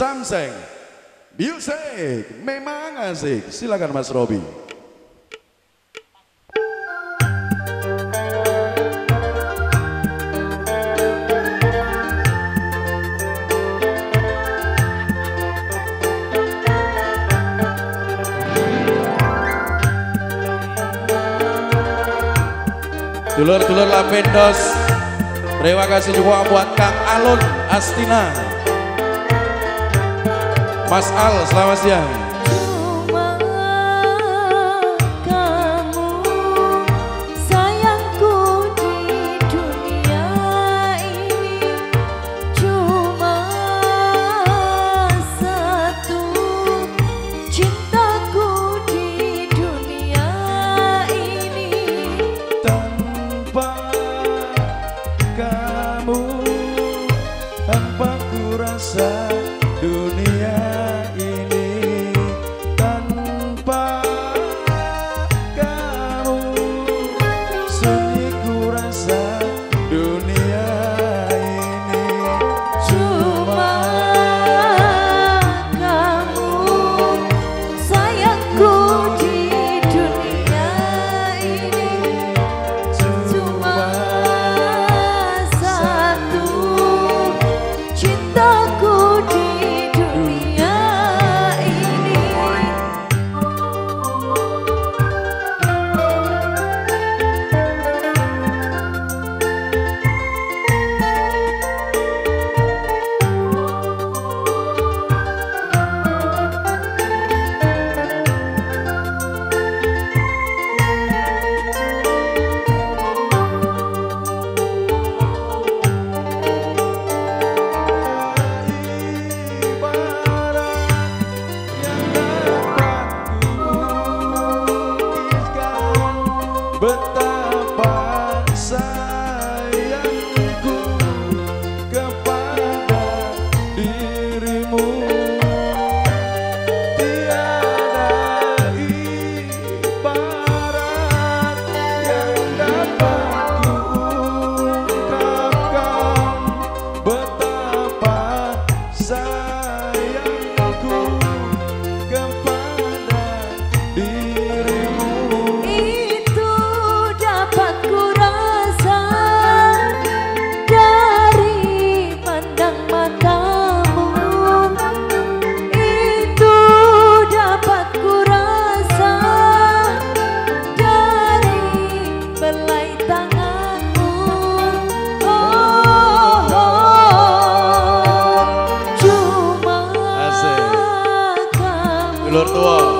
Samseng. Music memang asik. Silakan Mas Robi. Dulur-dulur Lapendos Terima kasih juga buat Kang Alun Astina Mas Al selamat siang dulur tua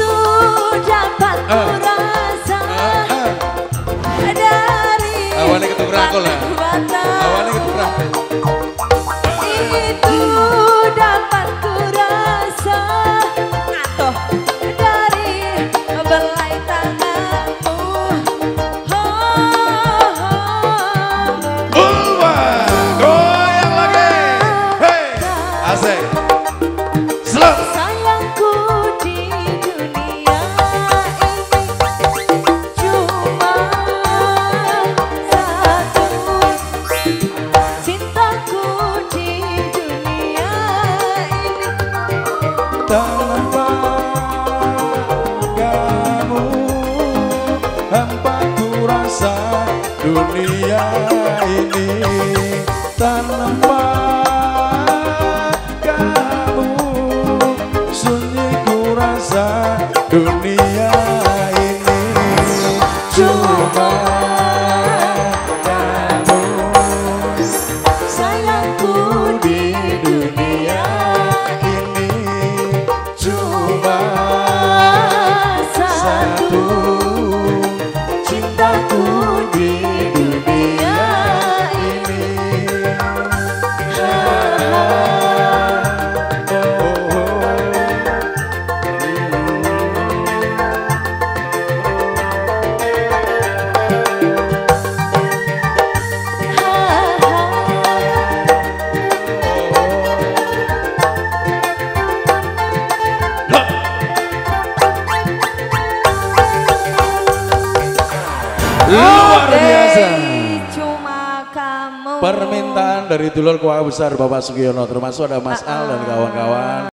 过来。Ini tanpa biasa cuma kamu. permintaan dari dulur keluarga besar Bapak Sugiono termasuk ada Mas Al dan kawan-kawan